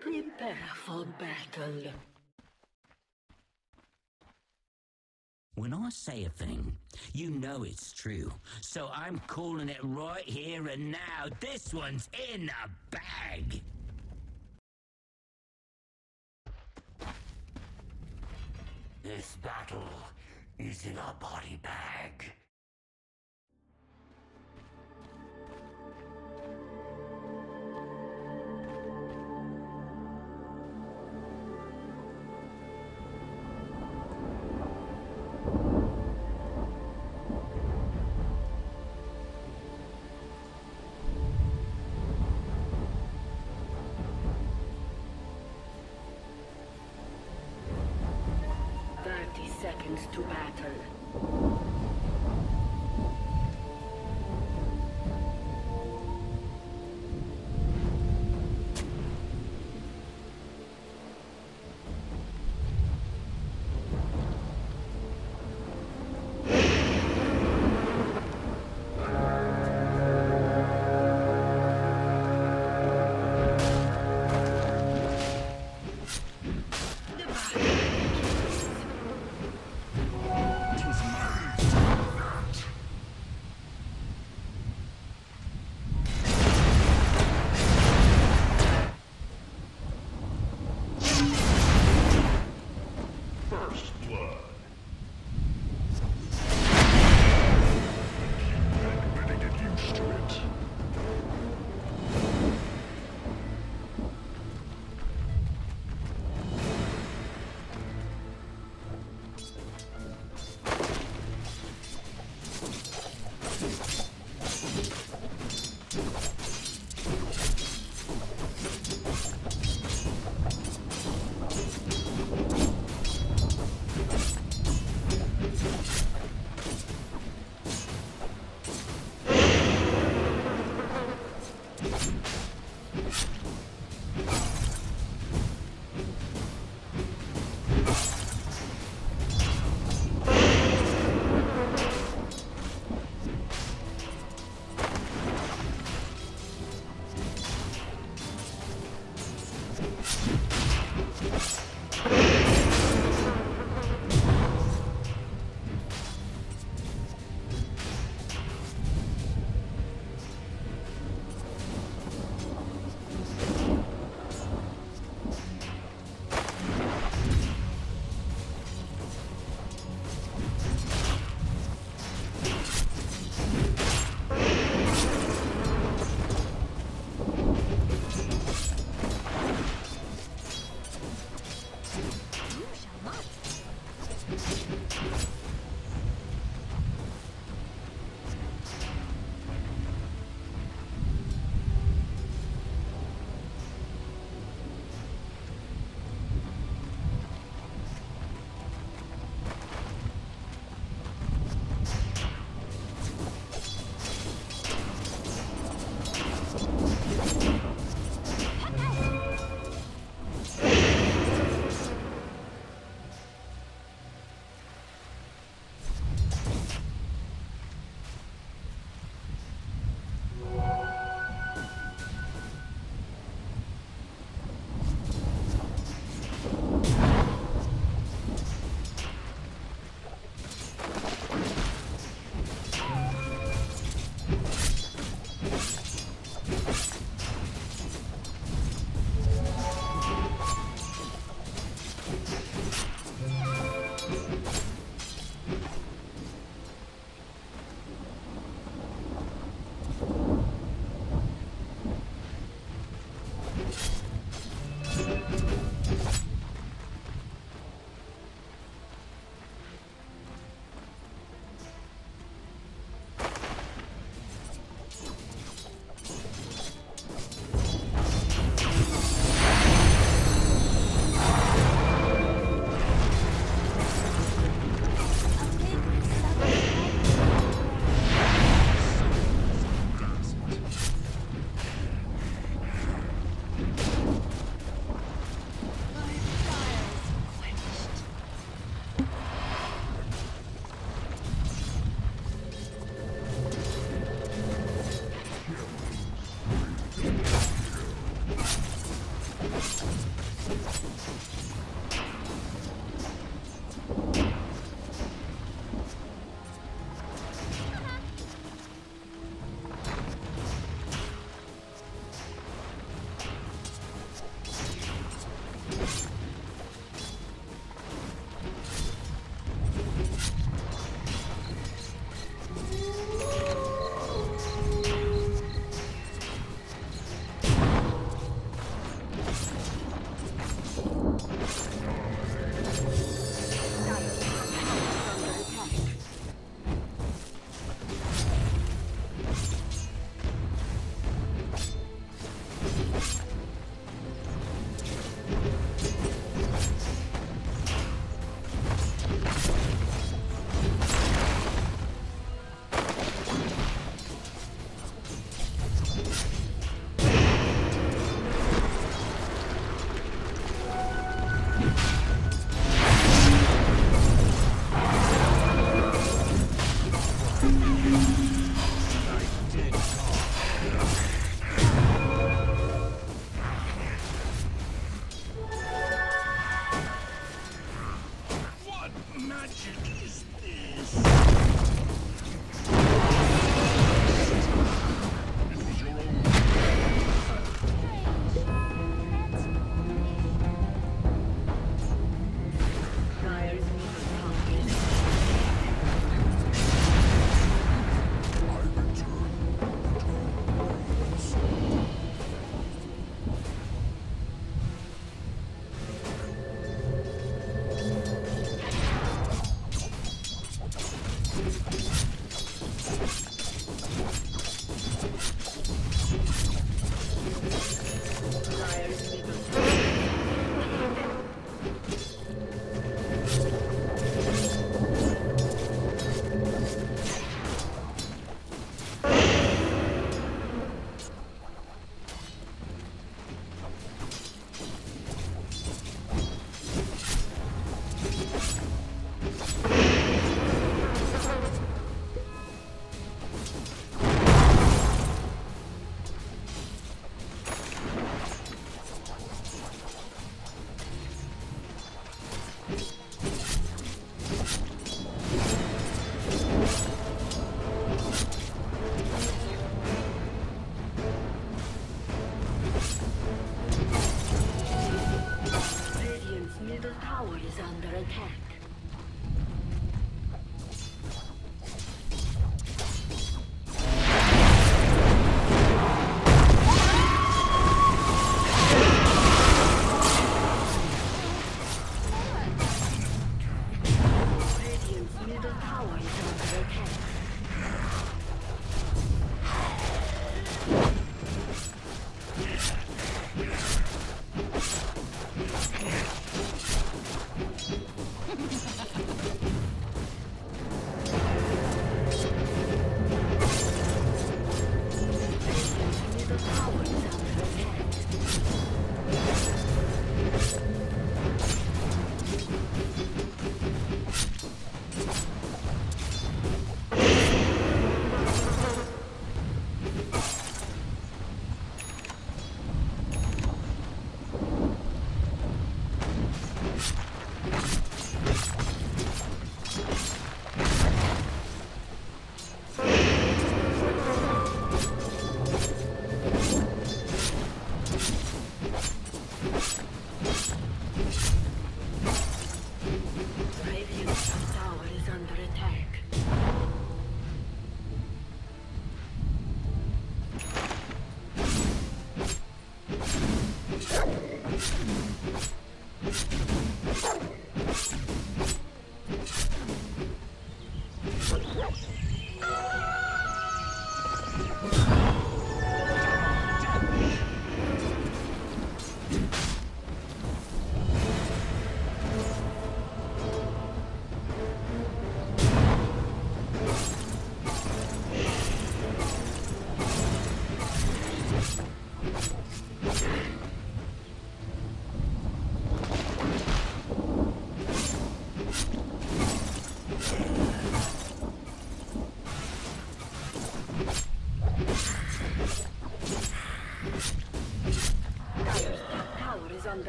Prepare for battle. When I say a thing, you know it's true. So I'm calling it right here and now. This one's in the bag. This battle is in a body bag.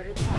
Tower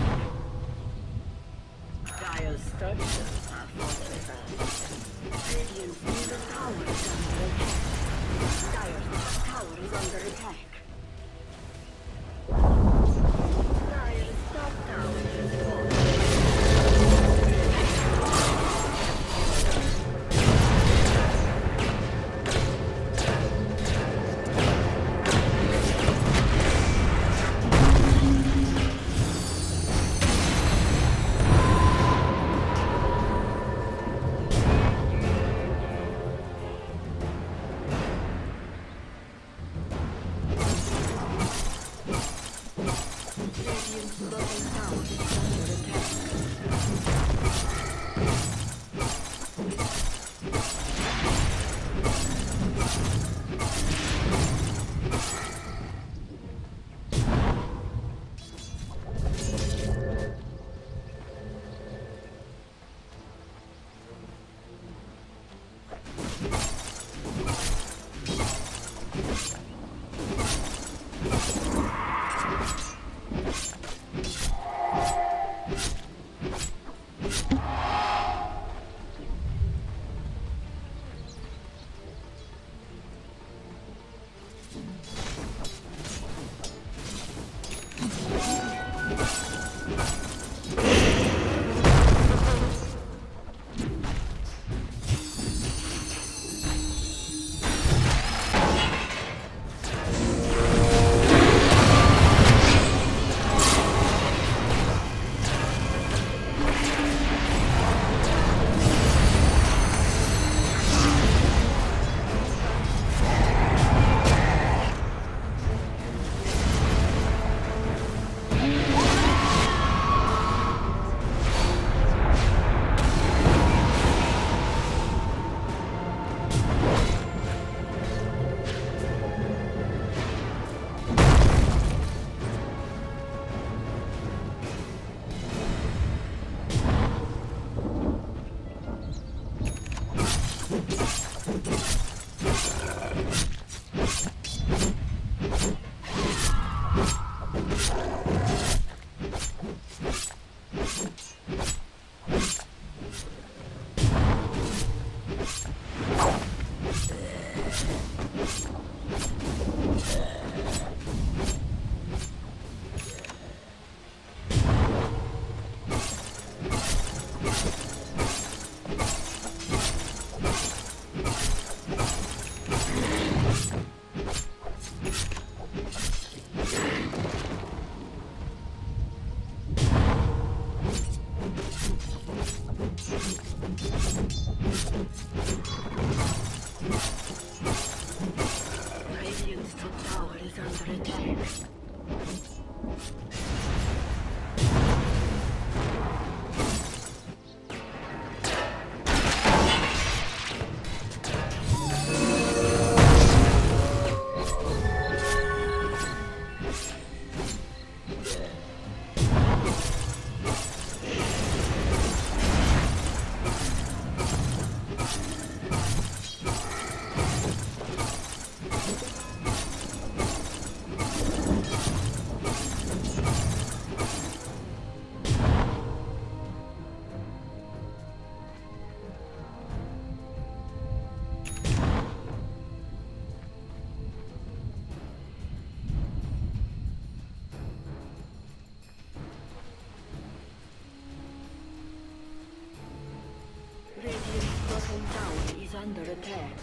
under attack.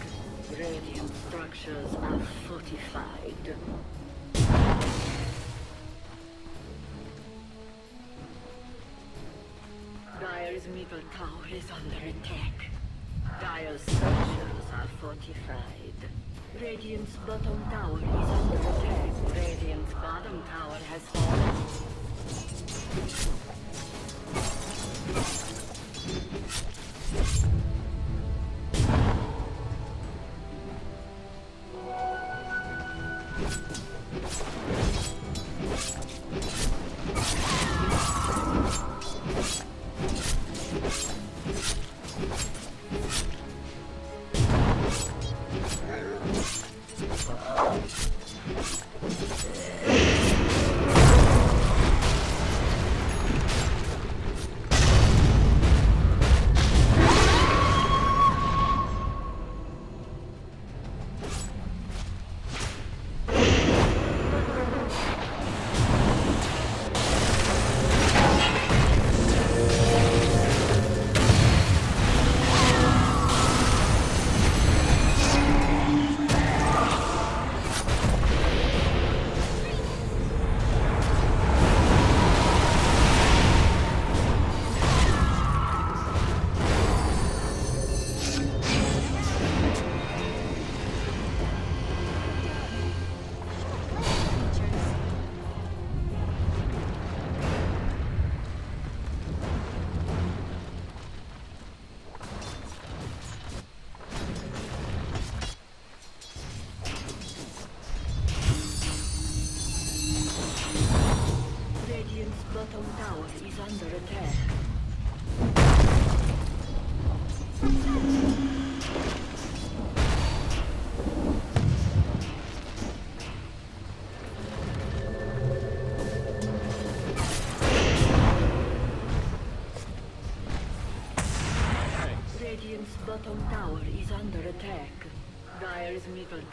Radiant structures are fortified. Dire's middle tower is under attack. Dire's structures are fortified. Radiant's bottom tower is under attack. Radiant's bottom tower has fallen. Radiant's bottom tower is under attack. Radiant's bottom tower is under attack. Dire's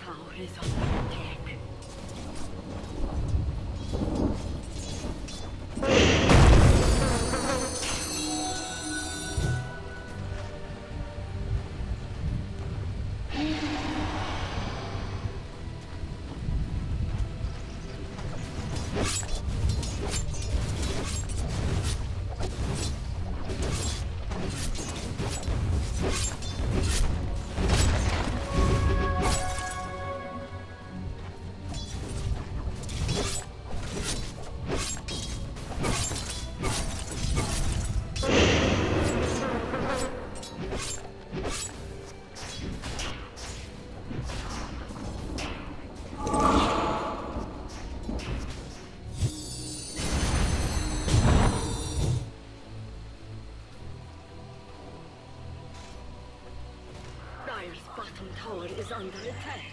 middle tower is under attack. Dire's tower is under attack.